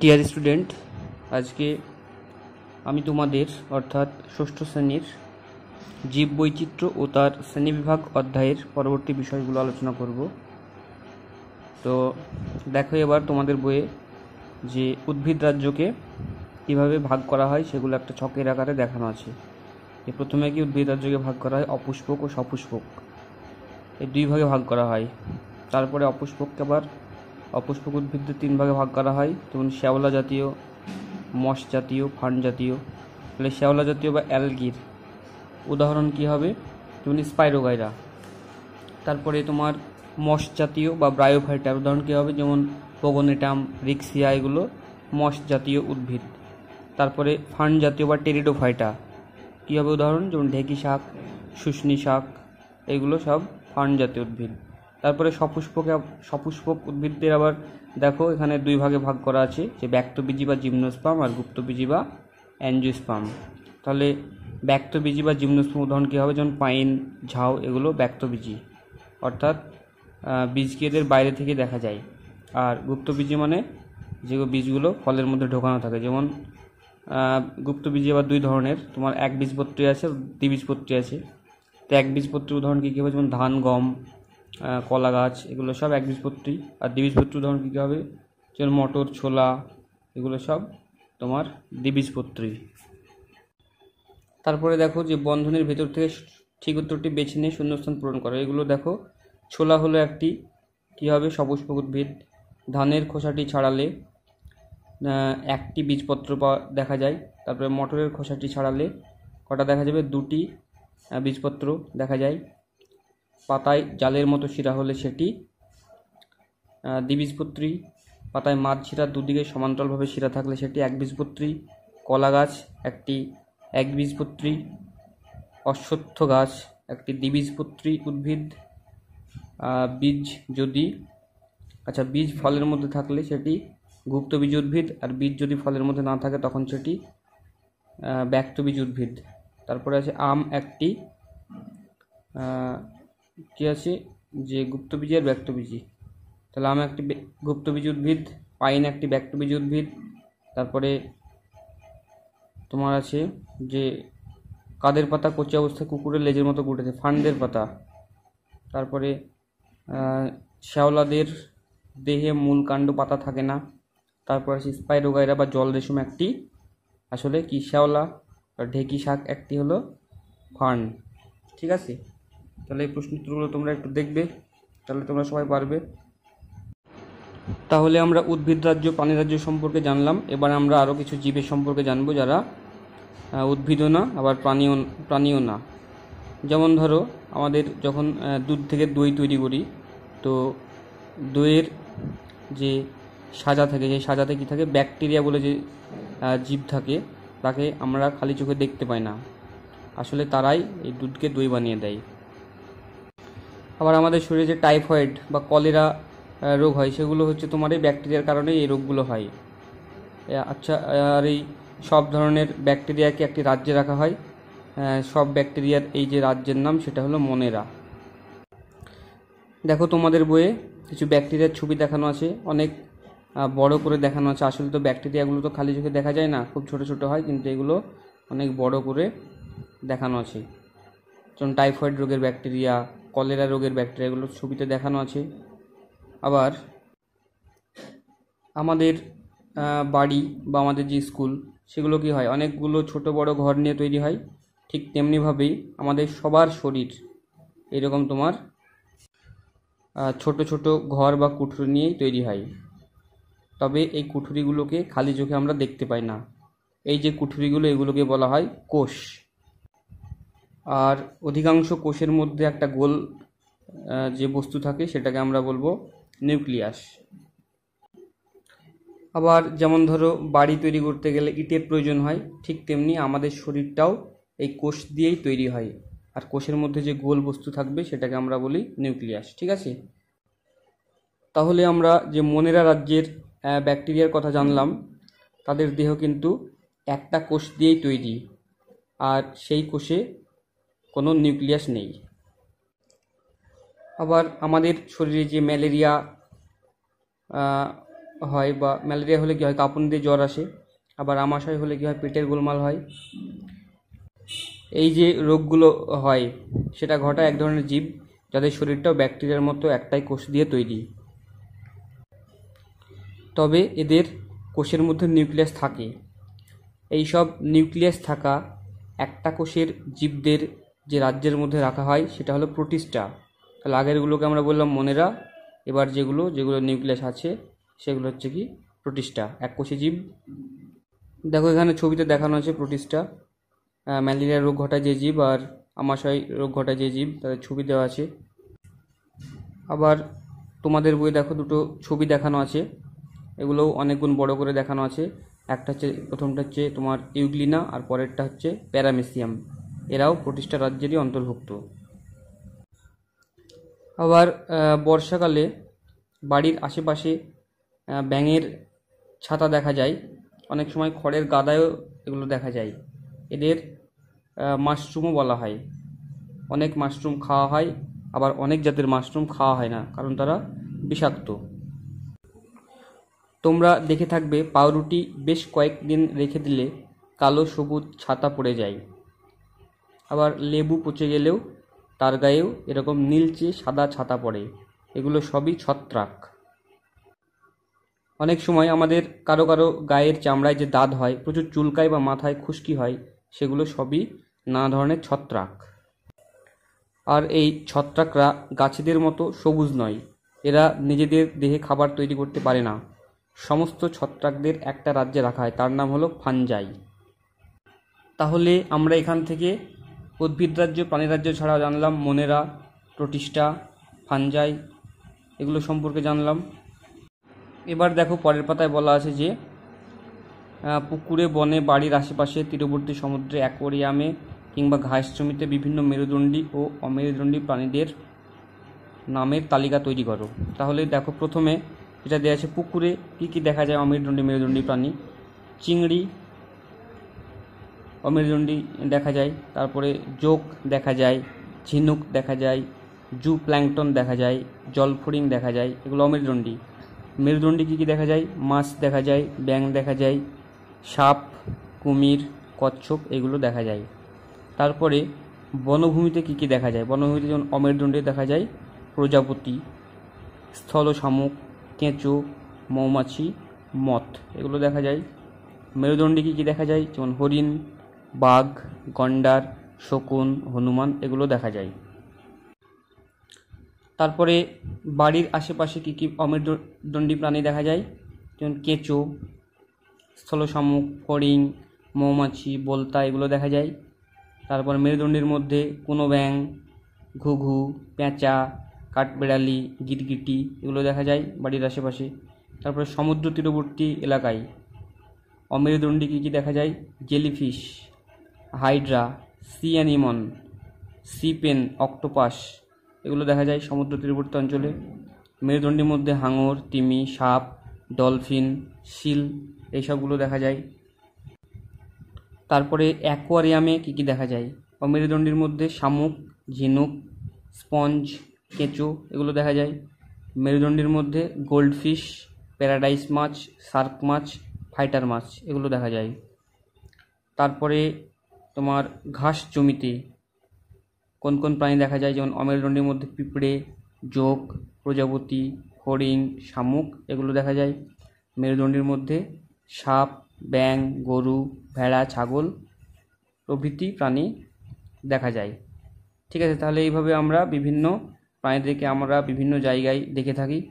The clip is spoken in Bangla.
ডিয়ার স্টুডেন্ট আজকে আমি তোমাদের, অর্থাৎ ষষ্ঠ শ্রেণির জীব বৈচিত্র্য ও তার শ্রেণীবিভাগ অধ্যায়ের পরবর্তী বিষয়গুলো আলোচনা করব। তো দেখো এবার তোমাদের বইয়ে যে উদ্ভিদ রাজ্যকে কীভাবে ভাগ করা হয় সেগুলো একটা ছকের আকারে দেখানো আছে। যে প্রথমে কি উদ্ভিদ রাজ্যকে ভাগ করা হয়? অপুষ্পক ও সপুষ্পক। এই দুই ভাগে ভাগ করা হয়। তারপরে অপুষ্পককে আবার অপুষ্পক উদ্ভিদদের তিন ভাগে ভাগ করা হয়। যেমন শ্যাওলা জাতীয়, মশ জাতীয়, ফার্ন জাতীয়। তাহলে শ্যাওলা জাতীয় বা অ্যালগির উদাহরণ কি হবে? যেমন স্পাইরোগাইরা। তারপরে তোমার মশ জাতীয় বা ব্রায়োফাইটার উদাহরণ কী হবে? যেমন পোগোনেটাম, রিক্সিয়া, এগুলো মশ জাতীয় উদ্ভিদ। তারপরে ফার্ন জাতীয় বা টেরিডোফাইটা কী হবে উদাহরণ? যেমন ঢেকি শাক শুশনি শাক, এগুলো সব ফার্ন জাতীয় উদ্ভিদ। তারপরে সপুষ্পকে সপুষ্পক উদ্ভিদদের আবার দেখো, এখানে দুই ভাগে ভাগ করা আছে, যে ব্যক্তবীজি বা জিমনোস্পাম আর গুপ্তবীজি বা অ্যাঞ্জিওস্পাম তাহলে ব্যক্তবীজি বা জিমনোস্পাম উদাহরণ কী হবে? যেমন পাইন, ঝাউ, এগুলো ব্যক্তবীজি। অর্থাৎ বীজকে এদের বাইরে থেকে দেখা যায়। আর গুপ্তবীজি মানে যেগুলো বীজগুলো ফলের মধ্যে ঢোকানো থাকে। যেমন গুপ্তবীজি আবার দুই ধরনের। তোমার এক বীজপত্রী আছে, দ্বিবীজপত্রী আছে। তো এক বীজপত্রীর উদাহরণ কী কী হবে? যেমন ধান, গম কলা গাছ, এগুলো সব এক বীজপত্রী আর দ্বিবীজপত্রী উদাহরণ কী কী হবে? যেমন মটর, ছোলা, এগুলো সব তোমার দ্বিবীজপত্রী তারপরে দেখো যে বন্ধনের ভেতর থেকে ঠিক উত্তরটি বেছে নিয়ে শূন্যস্থান পূরণ করো। এগুলো দেখো, ছোলা হলো একটি, কী হবে? সপুষ্পক উদ্ভিদ ধানের খোসাটি ছাড়ালে একটি বীজপত্র দেখা যায়। তারপরে মটরের খোসাটি ছাড়ালে কটা দেখা যাবে? দুটি বীজপত্র দেখা যায়। পাতায় জালের মতো শিরা হলে সেটি দ্বিবীজপত্রী পাতায় মাছ শিরা দুদিকে সমান্তরালভাবে শিরা থাকলে সেটি একবীজপত্রী কলা গাছ একটি একবীজপত্রী অশ্বত্থ গাছ একটি দ্বিবীজপত্রী উদ্ভিদ বীজ যদি আচ্ছা বীজ ফলের মধ্যে থাকলে সেটি গুপ্তবীজ উদ্ভিদ আর বীজ যদি ফলের মধ্যে না থাকে তখন সেটি আহ, ব্যক্তবীজ উদ্ভিদ। তারপরে আছে আম একটি কি আছে? যে গুপ্তবীজি আর ব্যক্তবীজি। তাহলে আমি একটি গুপ্তবীজ উদ্ভিদ, পাইন একটি ব্যক্তবীজ উদ্ভিদ, তারপরে তোমার আছে যে কাদের পাতা কচি অবস্থায় কুকুরের লেজের মতো গুটেছে? ফান্ডের পাতা। তারপরে শ্যাওলাদের দেহে মূল কাণ্ড পাতা থাকে না। তারপর আছে স্পাইরোগাইরা বা জল রেশম একটি। আসলে কি? শ্যাওলা ঢেকি শাক একটি হলো ফার্ন ঠিক আছে? তাহলে এই প্রশ্ন উত্তরগুলো তোমরা একটু দেখবে, তাহলে তোমরা সবাই পারবে। তাহলে আমরা উদ্ভিদ রাজ্য, প্রাণী রাজ্য সম্পর্কে জানলাম। এবার আমরা আরও কিছু জীবের সম্পর্কে জানব যারা উদ্ভিদও না, আবার প্রাণীও প্রাণীও না। যেমন ধরো, আমাদের যখন দুধ থেকে দই তৈরি করি, তো দইয়ের যে সাজা থাকে, সেই সাজাতে কী থাকে? ব্যাকটেরিয়া বলে যে জীব থাকে, তাকে আমরা খালি চোখে দেখতে পাই না। আসলে তারাই এই দুধকে দই বানিয়ে দেয়। আবার আমাদের শরীরে যে টাইফয়েড বা কলেরা রোগ হয়, সেগুলো হচ্ছে তোমার এই ব্যাকটেরিয়ার কারণে এই রোগগুলো হয়। আচ্ছা আর এই সব ধরনের ব্যাকটেরিয়াকে একটি রাজ্যে রাখা হয়। সব ব্যাকটেরিয়ার এই যে রাজ্যের নাম, সেটা হলো মনেরা। দেখো তোমাদের বইয়ে কিছু ব্যাকটেরিয়ার ছবি দেখানো আছে। অনেক বড় করে দেখানো আছে। আসলে তো ব্যাকটেরিয়াগুলো তো খালি চোখে দেখা যায় না, খুব ছোট ছোট হয়, কিন্তু এগুলো অনেক বড় করে দেখানো আছে। যেমন টাইফয়েড রোগের ব্যাকটেরিয়া কলেরা রোগের ব্যাকটেরিয়া এগুলো ছবিতে দেখানো আছে। আবার আমাদের বাড়ি বা আমাদের যে স্কুল সেগুলো কি হয়? অনেকগুলো ছোট বড় ঘর নিয়ে তৈরি হয়। ঠিক তেমনিভাবেই আমাদের সবার শরীর এরকম তোমার ছোট ছোট ঘর বা কুঠুরি নিয়েই তৈরি হয়। তবে এই কুঠুরিগুলোকে খালি চোখে আমরা দেখতে পাই না। এই যে কুঠুরিগুলো, এগুলোকে বলা হয় কোষ। আর অধিকাংশ কোষের মধ্যে একটা গোল যে বস্তু থাকে সেটাকে আমরা বলব নিউক্লিয়াস। আবার যেমন ধরো বাড়ি তৈরি করতে গেলে ইটের প্রয়োজন হয়, ঠিক তেমনি আমাদের শরীরটাও এই কোষ দিয়েই তৈরি হয়। আর কোষের মধ্যে যে গোল বস্তু থাকবে সেটাকে আমরা বলি নিউক্লিয়াস, ঠিক আছে? তাহলে আমরা যে মনেরা রাজ্যের ব্যাকটেরিয়ার কথা জানলাম, তাদের দেহ কিন্তু একটা কোষ দিয়েই তৈরি। আর সেই কোষে কোনো নিউক্লিয়াস নেই। আবার আমাদের শরীরে যে ম্যালেরিয়া হয় বা ম্যালেরিয়া হলে কী হয়? কাঁপুনি দিয়ে জ্বর আসে। আবার আমাশয় হলে কী হয়? পেটের গোলমাল হয়। এই যে রোগগুলো হয়, সেটা ঘটায় এক ধরনের জীব যাদের শরীরটাও ব্যাকটেরিয়ার মতো একটাই কোষ দিয়ে তৈরি। তবে এদের কোষের মধ্যে নিউক্লিয়াস থাকে। এই সব নিউক্লিয়াস থাকা একটা কোষের জীবদের যে রাজ্যের মধ্যে রাখা হয়, সেটা হলো প্রোটিস্টা তাহলে আগেরগুলোকে আমরা বললাম মনেরা, এবার যেগুলো যেগুলো নিউক্লিয়াস আছে, সেগুলো হচ্ছে কি প্রোটিস্টা এক কোষী জীব। দেখো এখানে ছবিতে দেখানো আছে প্রোটিস্টা ম্যালেরিয়া রোগ ঘটায় যে জীব আর আমাশয় রোগ ঘটায় যে জীব, তাদের ছবি দেওয়া আছে। আবার তোমাদের বইয়ে দেখো দুটো ছবি দেখানো আছে। এগুলোও অনেক গুণ বড় করে দেখানো আছে। একটা হচ্ছে, প্রথমটা হচ্ছে তোমার ইউগ্লিনা আর পরেরটা হচ্ছে প্যারামেসিয়াম। এরাও প্রতিষ্ঠা রাজ্যেরই অন্তর্ভুক্ত। আবার বর্ষাকালে বাড়ির আশেপাশে ব্যাঙের ছাতা দেখা যায়। অনেক সময় খড়ের গাদায়ও এগুলো দেখা যায়। এদের মাশরুমও বলা হয়। অনেক মাশরুম খাওয়া হয়, আবার অনেক জাতের মাশরুম খাওয়া হয় না, কারণ তারা বিষাক্ত। তোমরা দেখে থাকবে, পাউরুটি বেশ কয়েকদিন রেখে দিলে কালো, সবুজ ছাতা পড়ে যায়। আবার লেবু পচে গেলেও তার গায়েও এরকম নীলচে সাদা ছাতা পড়ে। এগুলো সবই ছত্রাক। অনেক সময় আমাদের কারও কারও গায়ের চামড়ায় যে দাঁত হয়, প্রচুর চুলকায় বা মাথায় খুশকি হয়, সেগুলো সবই নানা ধরনের ছত্রাক। আর এই ছত্রাকরা গাছেদের মতো সবুজ নয়। এরা নিজেদের দেহে খাবার তৈরি করতে পারে না। সমস্ত ছত্রাকদের একটা রাজ্যে রাখা হয়, তার নাম হলো ফানজাই তাহলে আমরা এখান থেকে উদ্ভিদ রাজ্য, প্রাণী রাজ্য ছাড়াও জানলাম, মনেরা প্রতিষ্ঠা ফানজাই এগুলো সম্পর্কে জানলাম। এবার দেখো পরের পাতায় বলা আছে যে পুকুরে, বনে, বাড়ির আশেপাশে, তীরবর্তী সমুদ্রে অ্যাকোয়ারিয়ামে কিংবা ঘাস জমিতে বিভিন্ন মেরুদণ্ডী ও অমেরুদণ্ডী প্রাণীদের নামের তালিকা তৈরি করো। তাহলে দেখো প্রথমে যেটা দেওয়া আছে, পুকুরে কী কী দেখা যায় অমেরুদণ্ডী, মেরুদণ্ডী প্রাণী? চিংড়ি অমেরুদণ্ডী দেখা যায়, তারপরে জোক দেখা যায়, ঝিনুক দেখা যায় জু প্ল্যাংটন দেখা যায়, জলফড়িং দেখা যায়, এগুলো অমেরুদণ্ডী। মেরুদণ্ডী কী কী দেখা যায়? মাছ দেখা যায় ব্যাং দেখা যায়, সাপ, কুমির, কচ্ছপ, এগুলো দেখা যায়। তারপরে বনভূমিতে কী কী দেখা যায়? বনভূমিতে যেমন অমেরুদণ্ডী দেখা যায়, প্রজাপতি, স্থল শামুক, কেঁচো, মৌমাছি, মথ, এগুলো দেখা যায়। মেরুদণ্ডী কী কী দেখা যায়? যেমন হরিণ বাঘ, গন্ডার, শকুন, হনুমান এগুলো দেখা যায়। তারপরে বাড়ির আশেপাশে কী কী অমেরুদণ্ডী প্রাণী দেখা যায়? যেমন কেঁচো, স্থলশামুক ফড়িং মৌমাছি, বোলতা এগুলো দেখা যায়। তারপর মেরুদণ্ডীর মধ্যে কোনো ব্যাং ঘুঘু, পেঁচা, কাঠবেড়ালি গিরগিটি এগুলো দেখা যায় বাড়ির আশেপাশে। তারপরে সমুদ্র তীরবর্তী এলাকায় অমেরুদণ্ডী কী কী দেখা যায়? Jellyfish. Hydra, sea anemone, sea pen, octopus, এগুলো দেখা যায় সমুদ্র তীরবর্তী অঞ্চলে। মেরুদণ্ডের মধ্যে হাঙর, তিমি, সাপ, ডলফিন, শিল, এইসবগুলো দেখা যায়। তারপরে অ্যাকোয়ারিয়ামে কী কী দেখা যায়? ও মেরুদণ্ডের মধ্যে শামুক, ঝিনুক, স্পঞ্জ, কেঁচো, এগুলো দেখা যায়। মেরুদণ্ডের মধ্যে গোল্ডফিশ, প্যারাডাইস মাছ শার্ক মাছ, ফাইটার মাছ, এগুলো দেখা যায়। তারপরে তোমার ঘাস জমিতে কোন কোন প্রাণী দেখা যায়? যেমন অমেরুদণ্ডীর মধ্যে পিঁপড়ে যোগ প্রজাপতি, হরিণ, শামুক এগুলো দেখা যায়। মেরুদণ্ডীর মধ্যে সাপ ব্যাং গরু, ভেড়া, ছাগল প্রভৃতি প্রাণী দেখা যায়। ঠিক আছে, তাহলে এইভাবে আমরা বিভিন্ন প্রাণীদেরকে আমরা বিভিন্ন জায়গায় দেখে থাকি।